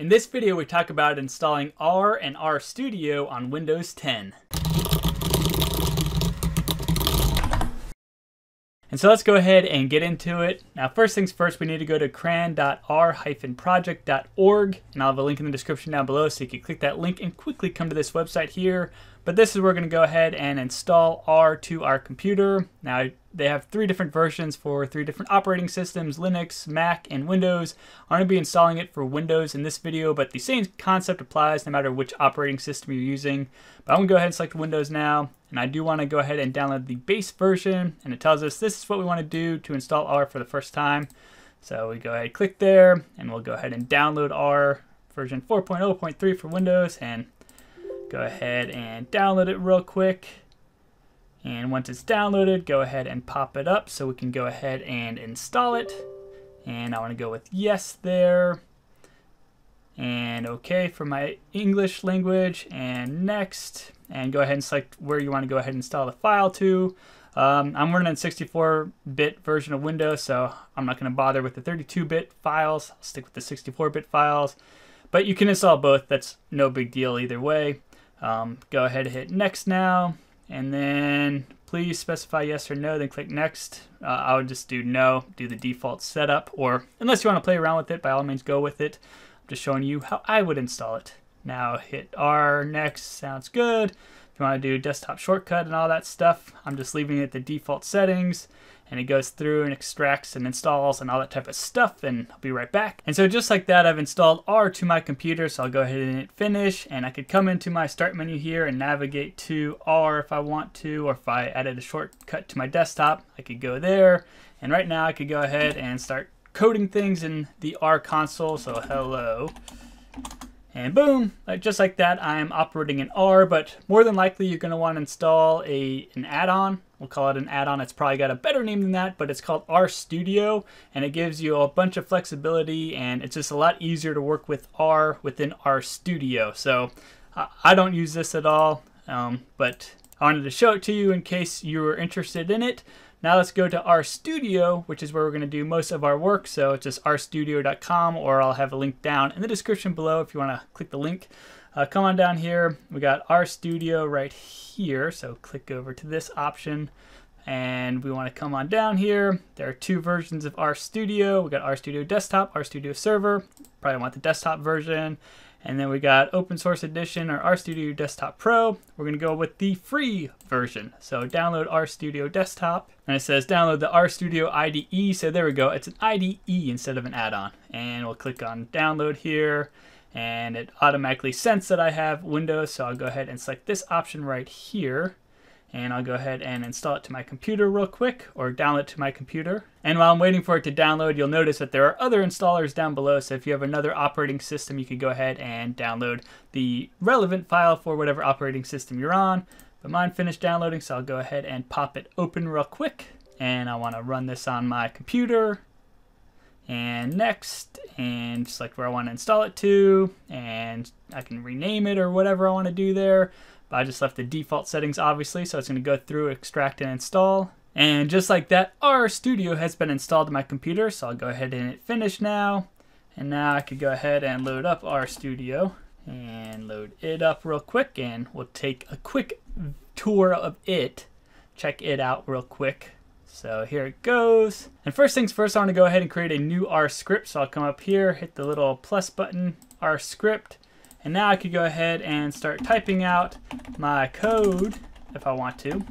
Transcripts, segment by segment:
In this video, we talk about installing R and RStudio on Windows 10. And so let's go ahead and get into it. Now, first things first, we need to go to cran.r-project.org, and I'll have a link in the description down below so you can click that link and quickly come to this website here. But this is where we're going to go ahead and install R to our computer. Now, they have three different versions for three different operating systems, Linux, Mac, and Windows. I'm going to be installing it for Windows in this video, but the same concept applies no matter which operating system you're using. But I'm going to go ahead and select Windows now, and I do want to go ahead and download the base version, and it tells us this is what we want to do to install R for the first time. So we go ahead, and click there, and we'll go ahead and download R version 4.0.3 for Windows, and go ahead and download it real quick. And once it's downloaded, go ahead and pop it up so we can go ahead and install it. And I want to go with yes there. And okay for my English language and next. And go ahead and select where you want to go ahead and install the file to. Um, I'm running a 64-bit version of Windows, so I'm not going to bother with the 32-bit files. I'll stick with the 64-bit files. But you can install both. That's no big deal either way. Um, go ahead and hit next now. And then please specify yes or no then click next. Uh, I would just do no do the default setup or unless you want to play around with it by all means go with it. I'm just showing you how I would install it. Now hit R next sounds good you want to do desktop shortcut and all that stuff I'm just leaving it the default settings. And it goes through and extracts and installs and all that type of stuff and I'll be right back. And so just like that I've installed R to my computer so I'll go ahead and hit finish. And I could come into my start menu here and navigate to R if I want to or if I added a shortcut to my desktop I could go there. And right now I could go ahead and start coding things in the R console. So hello and boom, just like that, I'm operating in R, but more than likely you're going to want to install a an add-on. We'll call it an add-on. It's probably got a better name than that, but it's called RStudio, and it gives you a bunch of flexibility, and it's just a lot easier to work with R within RStudio. So uh, I don't use this at all, um, but I wanted to show it to you in case you were interested in it. Now let's go to RStudio, which is where we're going to do most of our work. So it's just rstudio.com, or I'll have a link down in the description below if you want to click the link. Uh, come on down here. We got RStudio right here. So click over to this option. And we want to come on down here. There are two versions of RStudio. We got RStudio Desktop, RStudio Server. Probably want the desktop version. And then we got Open Source Edition or RStudio Desktop Pro. We're going to go with the free version. So download RStudio Desktop. And it says download the RStudio IDE. So there we go. It's an IDE instead of an add-on. And we'll click on download here. And it automatically senses that I have Windows. So I'll go ahead and select this option right here and I'll go ahead and install it to my computer real quick or download it to my computer. And while I'm waiting for it to download, you'll notice that there are other installers down below. So if you have another operating system, you can go ahead and download the relevant file for whatever operating system you're on. But mine finished downloading, so I'll go ahead and pop it open real quick. And I want to run this on my computer. And next, and select where I want to install it to. And I can rename it or whatever I want to do there. I just left the default settings obviously, so it's going to go through, extract, and install. And just like that, RStudio has been installed to my computer, so I'll go ahead and hit finish now. And now I could go ahead and load up RStudio and load it up real quick and we'll take a quick tour of it. Check it out real quick. So here it goes. And first things first, I want to go ahead and create a new R script. So I'll come up here, hit the little plus button, R script, and now I could go ahead and start typing out my code if I want to.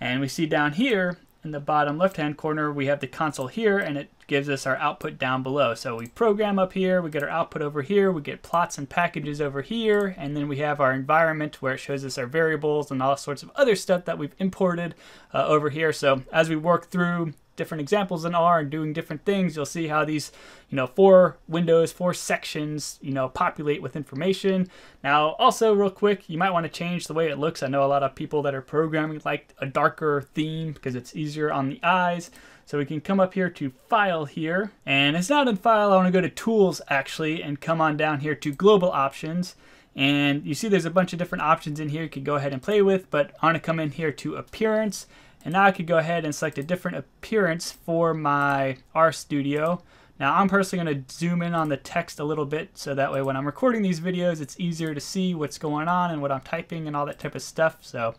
And we see down here in the bottom left hand corner we have the console here and it gives us our output down below. So we program up here, we get our output over here, we get plots and packages over here, and then we have our environment where it shows us our variables and all sorts of other stuff that we've imported uh, over here. So as we work through different examples in R and doing different things, you'll see how these, you know, four windows, four sections, you know, populate with information. Now, also real quick, you might want to change the way it looks. I know a lot of people that are programming like a darker theme because it's easier on the eyes. So we can come up here to File here, and it's not in File, I want to go to Tools actually, and come on down here to Global Options. And you see there's a bunch of different options in here you can go ahead and play with, but I want to come in here to Appearance, and now I could go ahead and select a different appearance for my RStudio. Now I'm personally going to zoom in on the text a little bit so that way when I'm recording these videos it's easier to see what's going on and what I'm typing and all that type of stuff. So,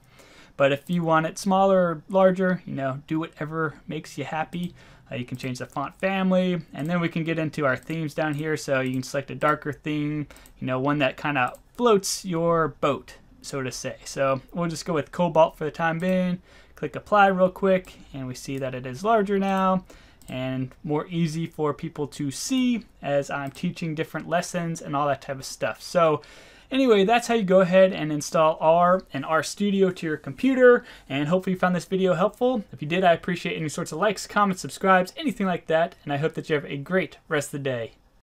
But if you want it smaller or larger, you know, do whatever makes you happy. Uh, you can change the font family and then we can get into our themes down here. So you can select a darker theme, you know, one that kind of floats your boat, so to say. So we'll just go with Cobalt for the time being. Click apply real quick and we see that it is larger now and more easy for people to see as I'm teaching different lessons and all that type of stuff. So Anyway, that's how you go ahead and install R and RStudio to your computer. And hopefully you found this video helpful. If you did, I appreciate any sorts of likes, comments, subscribes, anything like that. And I hope that you have a great rest of the day.